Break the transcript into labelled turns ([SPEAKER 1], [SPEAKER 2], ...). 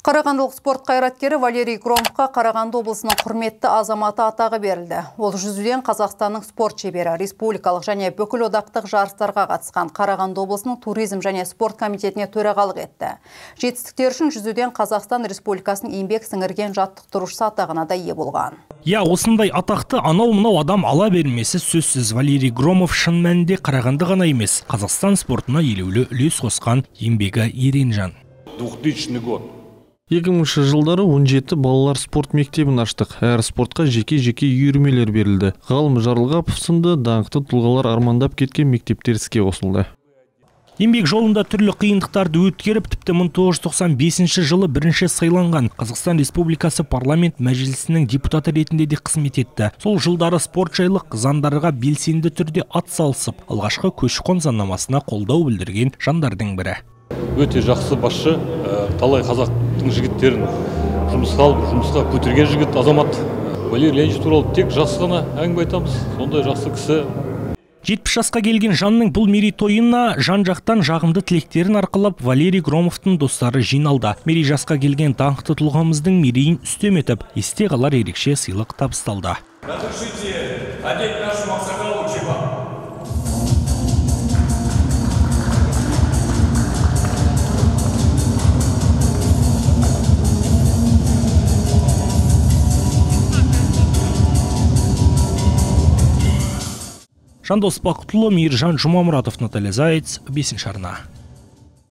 [SPEAKER 1] Қарағандылық спорт қайраткері Валерий Громовқа Қарағанды облысының құрметті азаматы атағы берілді. Ол жүзуден Қазақстанның спорт шебері, республикалық және бүкіл одақтық жарыстарға қатысқан Қарағанды облысының туризм және спорт комитетіне төрағалық етті. Жетістіктер үшін жүзуден Қазақстан Республикасының еңбек сіңірген жаттықтырушысы атағына да ие болған.
[SPEAKER 2] Я, осындай атақты анау мынау адам ала бермесі сөзсіз Валерий Громов шын мәнінде Қарағанды ғана емес, Қазақстан спортына елеулі үлес қосқан еңбегі ерен жан.
[SPEAKER 3] 2000 год
[SPEAKER 4] 2000 жылдары 17 балалар спорт мектебін аштық. Әр спортқа жеке-жеке үйірмелер берілді. Ғалым жарылғапов сынды даңқты тұлғалар армандап кеткен мектептер іске қосылды.
[SPEAKER 2] Еңбек жолында түрлі қиындықтарды өткеріп тіпті 1995 жылы бірінші сайланған қазақстан республикасы парламент мәжілісінің депутаты ретінде де қызмет етті. Сол жылдары спорт жайлы заңдарға белсенді түрде атсалысып алғашқы көші қон заңнамасына қолдау білдірген жандардың бірі.
[SPEAKER 3] Өте жақсы басшы талай қазақтың жігіттерін жұмысқа алып жұмысқа көтерген жігіт азамат. Валерий леонидович туралы тек жақсы ғана әңгіме айтамыз. Сондай жақсы кісі.
[SPEAKER 2] Жетпіс жасқа келген жанның бұл мерейтойына жан жақтан жағымды тілектерін арқылап валерий громовтың достары жиналды. Мерей жасқа келген даңқты тұлғамыздың мерейін үстем етіп есте қалар ерекше сыйлық табысталды.
[SPEAKER 5] Разрешите одеть
[SPEAKER 2] жандос бақытұлы мейіржан жұмамұратов наталья заяц бесінші арна.